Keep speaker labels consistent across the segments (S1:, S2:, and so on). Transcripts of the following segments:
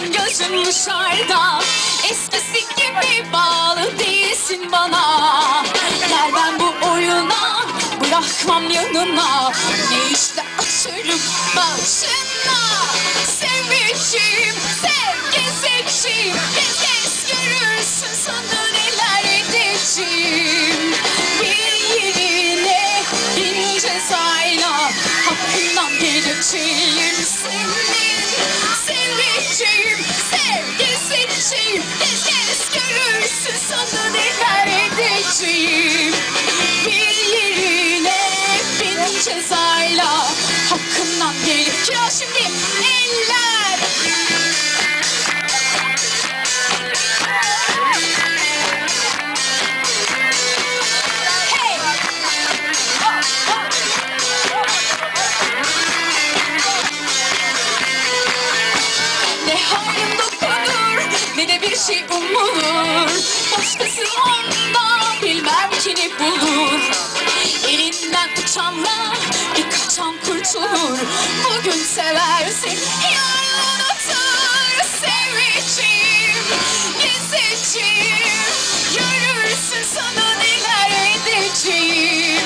S1: gözün dışarıda. Eskisi gibi bağlı değilsin bana. Gel ben bu oyuna bırakmam yanına. Ne işte açarım başına. Seveceğim, sevgi seçeyim Gez gez görürsün sana neler edeceğim. Bir yerine bin cezayla Hakkından geleceğim senin kira şimdi. Eller! Ne halim dokunur ne de bir şey umulur Başkası onda bilmem ki ne bulur. Elinden uçanla bir kaçan kurtulur Bugün seversin yarın unutur. Seveceğim, gezeceğim Görürsün sana neler edeceğim.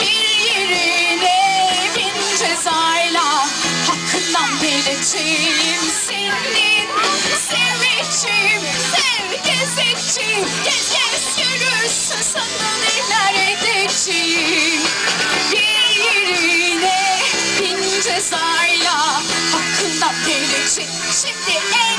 S1: Bir yerine bin cezayla Hakkından geleceğim senin Seveceğim, sevgi seçeyim Gez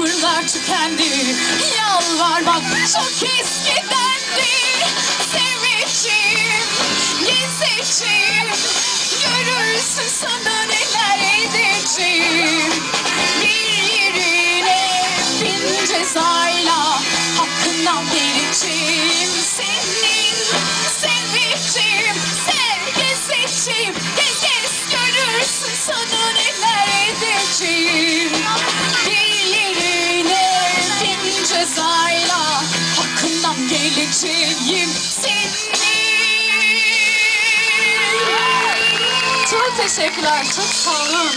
S1: sabırlar tükendi. Yalvarmak çok eskidendi Geleceğim senin Çok teşekkürler, çok sağ olun.